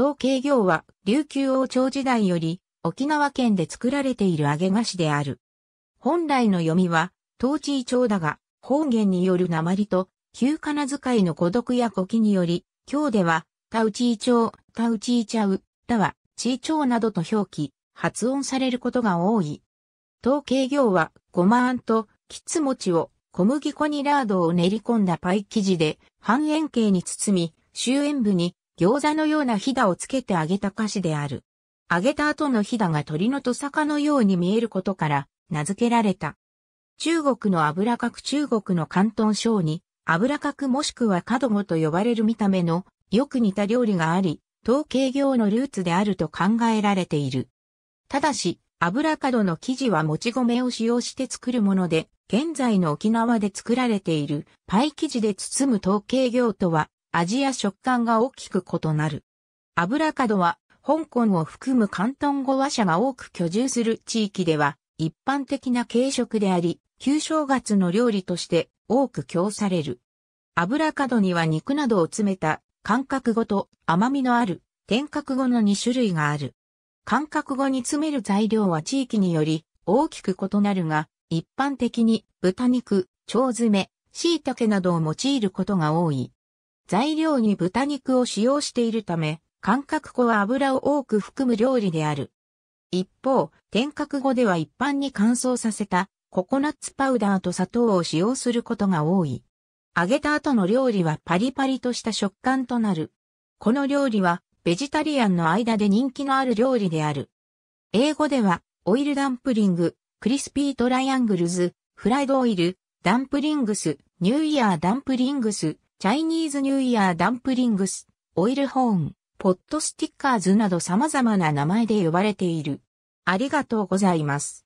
統計業は琉球王朝時代より沖縄県で作られている揚げ菓子である。本来の読みは、東地町だが、方言による鉛と、旧仮名遣いの孤独や古希により、今日では、タウチー町、タウチーチャウ、タは、チーチョウなどと表記、発音されることが多い。統計業は、ごまあんと、きつ餅を、小麦粉にラードを練り込んだパイ生地で、半円形に包み、終円部に、餃子のようなひだをつけて揚げた菓子である。揚げた後のひだが鳥のトサカのように見えることから、名付けられた。中国の油角中国の関東省に、油角もしくは角語と呼ばれる見た目のよく似た料理があり、統計業のルーツであると考えられている。ただし、油角の生地はもち米を使用して作るもので、現在の沖縄で作られているパイ生地で包む統計業とは味や食感が大きく異なる。油角は香港を含む関東語話者が多く居住する地域では一般的な軽食であり、旧正月の料理として多く供される。油角には肉などを詰めた感覚語と甘みのある天格語の2種類がある。感覚語に詰める材料は地域により大きく異なるが、一般的に豚肉、腸詰め、椎茸などを用いることが多い。材料に豚肉を使用しているため、感覚語は油を多く含む料理である。一方、天格語では一般に乾燥させたココナッツパウダーと砂糖を使用することが多い。揚げた後の料理はパリパリとした食感となる。この料理はベジタリアンの間で人気のある料理である。英語ではオイルダンプリング、クリスピートライアングルズ、フライドオイル、dumplings、New Year dumplings、Chinese New Year dumplings、oil horn、pot stickers など様々な名前で呼ばれている。ありがとうございます。